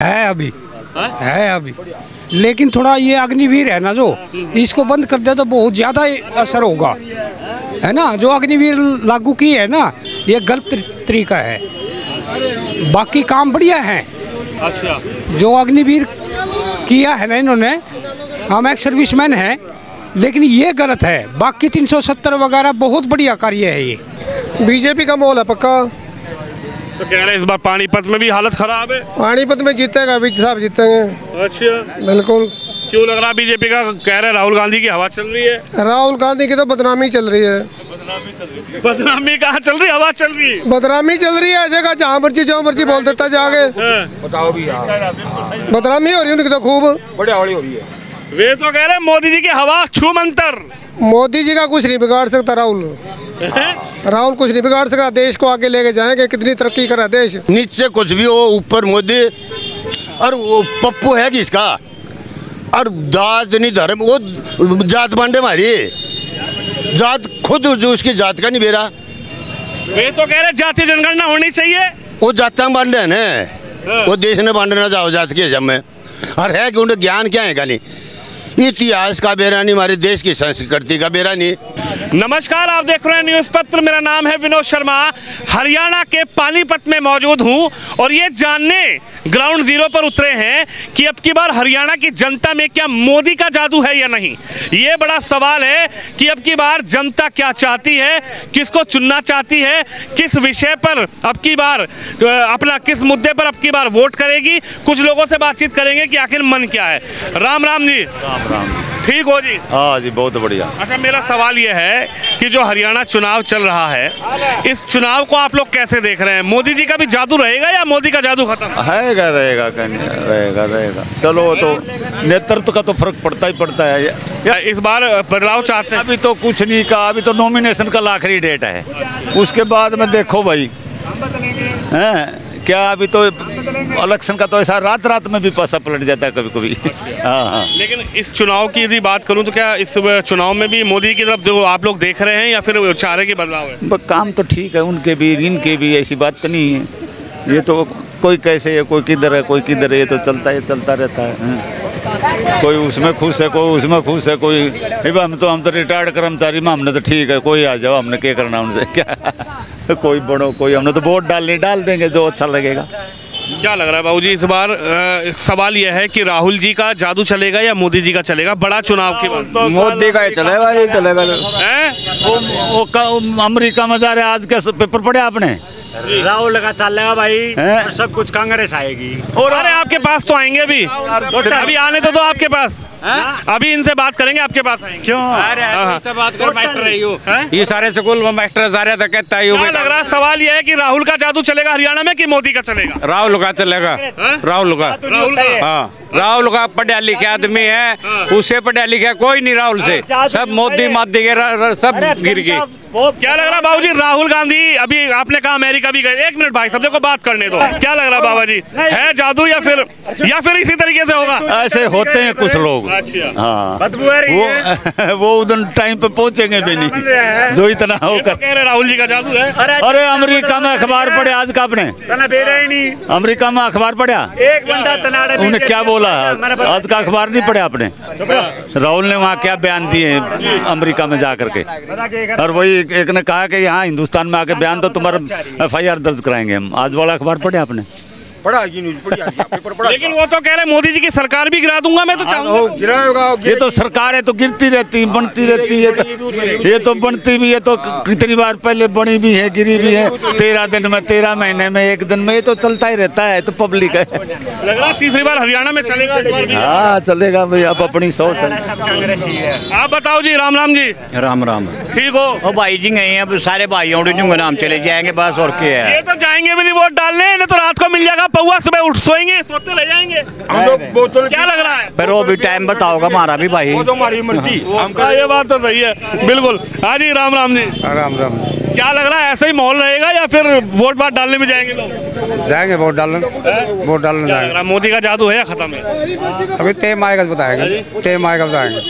है अभी। है? अभी। लेकिन थोड़ा ये अग्निवीर है ना जो इसको बंद कर दे तो बहुत ज़्यादा असर होगा। है ना? जो अग्निवीर लागू की है ना ये गलत तरीका है। बाकी काम बढ़िया है। अच्छा। जो अग्निवीर किया है ना इन्होंने हम एक सर्विसमैन हैं लेकिन ये गलत है। बाकी 370 वगैरह बहुत बढ़िया कार्य है ये। बीजेपी का माहौल है पक्का? तो कह रहे इस बार पानीपत में भी हालत खराब है? पानीपत में जीतेगा विज साहब जीतेंगे। अच्छा। बिल्कुल। क्यों लग रहा बीजेपी का कह रहे हैं राहुल गांधी की हवा चल रही है? राहुल गांधी की तो बदनामी चल रही है। बदनामी कहाँ चल रही है? हवा चल रही बदनामी चल रही है जगह जहाँ मर्ज़ी जो मर्ज़ी बोल देता जाके। हाँ। बदनामी हो रही है उनकी तो खूब। वे तो कह रहे मोदी जी की हवा छू मंतर मोदी जी का कुछ नहीं बिगाड़ सकता राहुल। राहुल कुछ नहीं बिगाड़ सका। देश को आगे लेके जाएँगे। कितनी तरक्की करा देश। नीचे कुछ भी हो ऊपर मोदी। और वो पप्पू है किसका और दाद नहीं धर्म वो जात बांटे मारी। जात खुद जो उसकी जात का नहीं बेरा। वे तो कह रहे हैं जातीय जनगणना होनी चाहिए। वो जाता बांटे है ना। वो देश ने बांटे ना जाओ जात के जब में। और है कि उन्हें ज्ञान क्या है का नहीं इतिहास का बेरा नहीं हमारे देश की संस्कृति का बेरा नहीं। नमस्कार आप देख रहे हैं न्यूज़ पत्र। मेरा नाम है विनोद शर्मा। हरियाणा के पानीपत में मौजूद हूँ और ये जानने ग्राउंड ज़ीरो पर उतरे हैं कि अब की बार हरियाणा की जनता में क्या मोदी का जादू है या नहीं। ये बड़ा सवाल है कि अब की बार जनता क्या चाहती है किसको चुनना चाहती है किस विषय पर अब की बार अपना किस मुद्दे पर अब की बार वोट करेगी। कुछ लोगों से बातचीत करेंगे कि आखिर मन क्या है। राम राम जी। राम राम। ठीक हो जी? हाँ जी बहुत बढ़िया। अच्छा मेरा सवाल यह है कि जो हरियाणा चुनाव चल रहा है इस चुनाव को आप लोग कैसे देख रहे हैं? मोदी जी का भी जादू रहेगा या मोदी का जादू खत्म? रहेगा रहेगा रहेगा रहेगा। चलो तो नेतृत्व का तो फ़र्क पड़ता ही पड़ता है। या इस बार बदलाव चाहते हैं। अभी तो कुछ नहीं कहा अभी तो नॉमिनेशन का आखिरी डेट है। उसके बाद में देखो भाई। हैं? क्या अभी तो इलेक्शन का तो ऐसा रात रात में भी पैसा पलट जाता है कभी कभी हाँ हाँ। लेकिन इस चुनाव की यदि बात करूँ तो क्या इस चुनाव में भी मोदी की तरफ़ जो आप लोग देख रहे हैं या फिर चारे के कि बदलाव है? काम तो ठीक है उनके भी इनके भी ऐसी बात तो नहीं है। ये तो कोई कैसे है कोई किधर है कोई किधर है ये तो चलता है चलता रहता है। हाँ। कोई उसमें खुश है कोई उसमें खुश है कोई भाई हम तो हम तो रिटायर्ड कर्मचारी में हमने तो ठीक है कोई आ जाओ हमने क्या करना उनसे? क्या? कोई बड़ो कोई हमने तो वोट डालने डाल देंगे जो अच्छा लगेगा। क्या लग रहा है बाबू जी इस बार अ, सवाल यह है कि राहुल जी का जादू चलेगा या मोदी जी का चलेगा? बड़ा चुनाव की बात मोदी का ही चलेगा ये चलेगा। वो, वो, वो अमेरिका में जा रहे आज के पेपर पढ़े आपने? राहुल का रहा भाई हैं? और सब कुछ कांग्रेस आएगी। और अरे आपके पास तो आएँगे अभी अभी आने तो दो आपके पास। अभी इनसे बात करेंगे आपके पास आएँगे। क्यों? हाँ, हाँ। बात कर मास्टर रही हूँ ये। सारे स्कूल में मास्टर सारे तो कहता है लग रहा सवाल यह है कि राहुल का जादू चलेगा हरियाणा में कि मोदी का चलेगा? राहुल का चलेगा। राहुल का। राहुल का हाँ। राहुल का पढ़ा लिखा आदमी है। उससे पढ़ा लिखा कोई नहीं राहुल से। सब मोदी मादी के सब गिर गए। क्या लग रहा है बाबू जी राहुल गांधी अभी आपने कहा अमेरिका भी गए। एक मिनट भाई सबको बात करने दो। क्या लग रहा है बाबा जी है जादू या फिर या फिर इसी तरीके से होगा? ऐसे होते हैं कुछ लोग। अच्छा हाँ। बदबू आ रही है। वो वो उधर टाइम पे पहुँचेंगे भी नहीं। जो इतना ये तो होकर राहुल जी का जादू है। अरे अमेरिका में अखबार पढ़े आज का आपने तना बेरा ही नहीं। अमेरिका में अखबार पढ़ा? एक बंदा तनाड़े उन्होंने क्या बोला? आज का अखबार नहीं पढ़े आपने? राहुल ने वहाँ क्या बयान दिए अमेरिका में जा करके? और वही एक एक ने कहा कि यहाँ हिंदुस्तान में आके बयान तो तुम्हारा एफ़ आई आर दर्ज कराएँगे हम। आज वाला अखबार पढ़े आपने? लेकिन वो तो कह रहे मोदी जी की सरकार भी गिरा दूँगा मैं तो चाहूँगा। ये तो सरकार है तो गिरती रहती बनती रहती है तो ये तो बनती भी है तो कितनी बार पहले बनी भी है गिरी भी है तेरह दिन में तेरह महीने में एक दिन में ये तो चलता ही रहता है तो पब्लिक है। लग रहा तीसरी बार हरियाणा में चलेगा। हाँ चलेगा भाई अब अपनी सोच है। ही है आप बताओ जी राम राम जी। राम राम। ठीक हो? भाई जी गए हैं अब सारे उड़े नाम चले जाएँगे बस और क्या है। ये तो जाएँगे भी नहीं वोट डालने नहीं तो रात को मिल जाएगा पौवा सुबह उठ सोएँगे सोते रह जाएँगे। हम तो बोतल क्या लग रहा है? फिर वो भी टाइम बताओगा हमारा भी भाई। हाँ, ये बात तो सही है बिल्कुल। हाँ जी राम राम जी। राम राम क्या लग रहा है ऐसा ही माहौल रहेगा या फिर वोट वाट डालने में जाएँगे लोग? जाएँगे वोट डालने। वोट डालने लग है मोदी का जादू है या खत्म है? अभी टाइम आएगा तो बताएँगे। टाइम आएगा बताएँगे।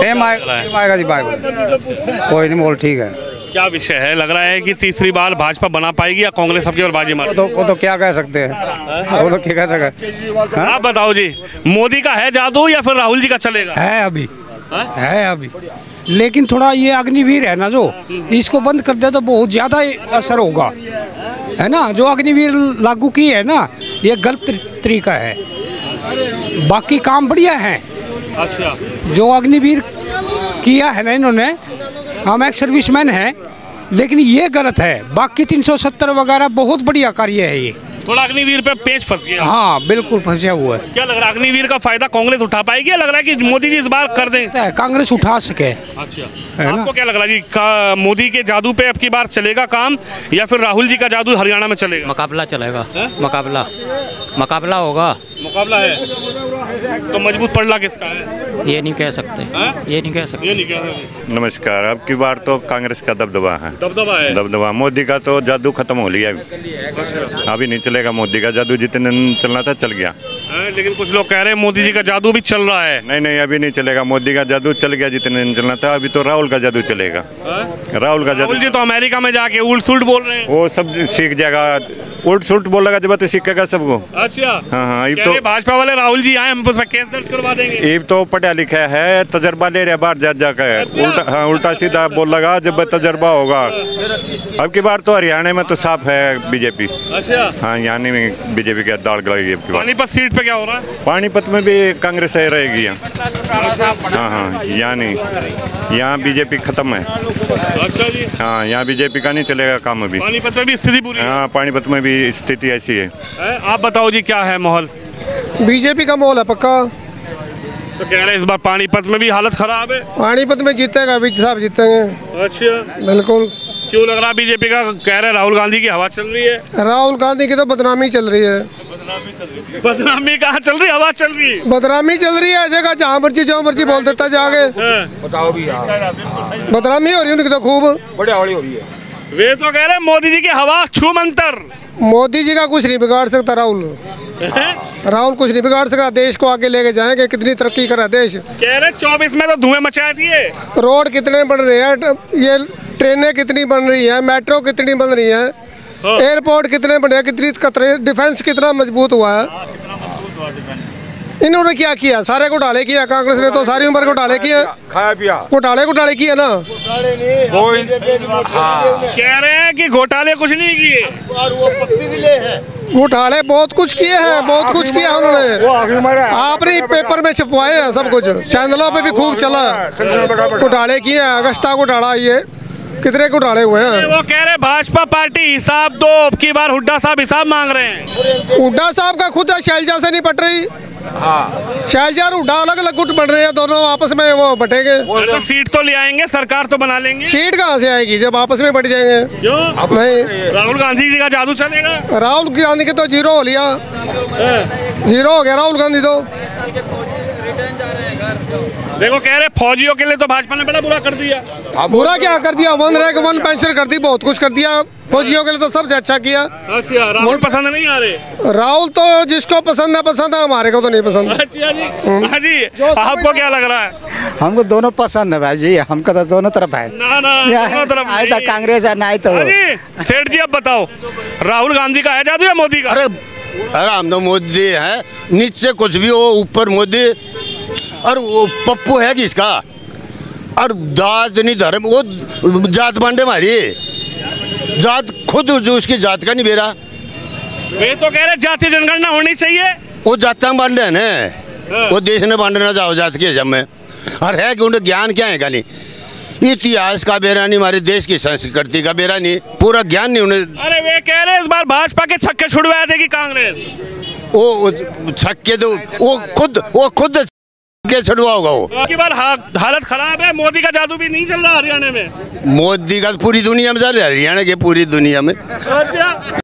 टाइम आएगा जी बाय कोई नहीं मोल ठीक है। क्या विषय है? लग रहा है कि तीसरी बार भाजपा बना पाएगी या कांग्रेस सबकी ओर बाजी मार तो वो तो क्या कह सकते हैं? वो तो क्या कह सकते हैं? आप बताओ जी मोदी का है जादू या फिर राहुल जी का चलेगा? है अभी। है? अभी। लेकिन थोड़ा ये अग्निवीर है ना जो इसको बंद कर दे तो बहुत ज़्यादा असर होगा। है ना? जो अग्निवीर लागू की है ना ये गलत तरीका है। बाकी काम बढ़िया है। अच्छा। जो अग्निवीर किया है ना इन्होंने हम एक सर्विसमैन हैं लेकिन ये गलत है। बाकी 370 वगैरह बहुत बढ़िया कार्य है ये। थोड़ा अग्निवीर पे पेच फंस गया। हाँ बिल्कुल फंसा हुआ है। क्या लग रहा है अग्निवीर का फ़ायदा कांग्रेस उठा पाएगी या लग रहा है कि मोदी जी इस बार कर दें? है कांग्रेस उठा सके। अच्छा। है आपको क्या लग रहा है जी का, मोदी के जादू पे अब की बार चलेगा काम या फिर राहुल जी का जादू हरियाणा में चलेगा? मुकाबला चलेगा। हैं? मुकाबला। मुकाबला होगा। मुकाबला है? तो मज़बूत पड़ला किसका है? ये नहीं कह सकते। हैं? ये नहीं कह सकते। ये नहीं कह सकते। नमस्कार अब की बार तो कांग्रेस का दबदबा है। दबदबा है? दबदबा। मोदी का तो जादू खत्म हो लिया। अभी अभी नहीं चलेगा मोदी का जादू जितने दिन चलना था चल गया। लेकिन कुछ लोग कह रहे हैं मोदी जी का जादू भी चल रहा है। नहीं नहीं अभी नहीं चलेगा। मोदी का जादू चल गया जितने दिन चलना था अभी तो राहुल का जादू चलेगा। राहुल का जादू जी तो अमेरिका में जाके उल्ट सुल्ट बोल रहे हैं। वो सब सीख जाएगा। उल्ट सुल्ट बोलेगा जब तो सीखेगा सबको। अच्छा। हाँ हाँ तो भाजपा वाले राहुल जी आए हम उस केस दर्ज करवा देंगे। अब तो पढ़ा लिखा है तजर्बा ले रहा बाहर जा जाकर अच्छा। उल्टा हाँ उल्टा सीधा बोल लगा जब तजर्बा होगा। अब की बार तो हरियाणा में तो साफ़ है बीजेपी। अच्छा। हाँ यहाँ नहीं बीजेपी का दाड़ गलेगी अब की बार। पानीपत सीट पे क्या हो रहा है? पानीपत में भी कांग्रेस ही रहेगी यहाँ हाँ हाँ यहाँ नहीं यहाँ बीजेपी खत्म है। अच्छा जी। हाँ यहाँ बीजेपी का नहीं चलेगा काम अभी। पानीपत में भी स्थिति हाँ। पानीपत में भी स्थिति ऐसी है? आप बताओ जी क्या है माहौल? बीजेपी का माहौल है पक्का। तो कह रहे हैं इस बार पानीपत में भी हालत खराब है। पानीपत में जीतेगा विज साहब जीतेंगे। अच्छा। बिल्कुल। क्यों लग रहा है बीजेपी का? कह रहे राहुल गांधी की हवा चल रही है। राहुल गांधी की तो बदनामी चल रही है। बदनामी कहाँ चल रही है? हवा चल रही है। बदनामी चल रही है जगह जहाँ मर्ज़ी जो मर्ज़ी बोल देता जाके। हैं? बदनामी हो रही है उनकी तो खूब। बड़ी हो रही है। वे तो कह रहे मोदी जी की हवा छू मंतर मोदी जी का कुछ नहीं बिगाड़ सकता राहुल। राहुल कुछ नहीं बिगाड़ सकता देश को आगे लेके जाएँगे कितनी तरक्की करा देश। कह रहे चौबीस में तो धुएँ मचा दिए। रोड कितने बन रहे हैं ये ट्रेनें कितनी बन रही हैं मेट्रो कितनी बन रही हैं। एयरपोर्ट कितने बने हैं कितनी कतरे डिफेंस कितना मज़बूत हुआ है। इन्होंने क्या किया? सारे घोटाले किया कांग्रेस ने तो सारी उम्र घोटाले किए। खाया पिया। घोटाले घोटाले किए ना? कह रहे हैं कि घोटाले कुछ नहीं किए। घोटाले बहुत कुछ किए हैं बहुत कुछ किया है उन्होंने आपने ही पेपर में छपवाए हैं सब कुछ। चैनलों पे भी खूब चला। है घोटाले किए हैं अगस्ता घोटाला ये। कितने घोटाले हुए हैं? वो कह रहे भाजपा पार्टी हिसाब दो अब की बार हुड्डा साहब हिसाब मांग रहे हैं। हुड्डा साहब का खुद शैलजा से नहीं पट रही। शैलजा रूडा अलग अलग गुट बन रहे हैं दोनों आपस में वो बटेंगे। तो सीट तो ले आएँगे सरकार तो बना लेंगे। सीट कहाँ से आएगी जब आपस में बट जाएँगे? नहीं। राहुल गांधी जी का जादू चलेगा। राहुल गांधी के तो ज़ीरो हो लिया। ज़ीरो हो गया राहुल गांधी तो। देखो कह रहे फौजियों के लिए तो भाजपा ने बड़ा बुरा कर दिया। बुरा क्या कर दिया? वन रैंक वन पेंशन कर दी बहुत कुछ कर दिया। फौजियों के लिए तो सबसे अच्छा किया। अच्छा राहुल पसंद नहीं आ रहे। राहुल तो जिसको पसंद है पसंद है हमारे को तो नहीं पसंद। अच्छा जी हाँ जी आपको क्या लग रहा है? हमको दोनों पसंद है भाई जी हमको तो दोनों तरफ़ है। ना ना दोनों तरफ़ आए तो कांग्रेस है ना तो हाँ सेठ जी अब बताओ राहुल गांधी का है जादू या मोदी का? अरे अरे हम तो मोदी है नीचे कुछ भी हो ऊपर मोदी और वो पप्पू है किसका और दाद नहीं धर्म वो जात बांटे मारी। जात खुद जो उसकी जात का नहीं बेरा। वे तो कह रहे जातीय जनगणना होनी चाहिए। वो जाता बांटे है ना। वो देश ने बांटना जाओ जात के जब में और है कि उन्हें ज्ञान क्या है खाली? इतिहास का बेरा नहीं हमारे देश की संस्कृति का बेरा नहीं पूरा ज्ञान नहीं उन्हें। अरे वे कह रहे इस बार भाजपा के छक्के छुड़वाए थे कि कांग्रेस। वो छक्के तो वो खुद वो खुद के छड़वा होगा वो की बार हालत खराब है मोदी का जादू भी नहीं चल रहा हरियाणा में। मोदी का पूरी दुनिया में चल रहा है हरियाणा के पूरी दुनिया में।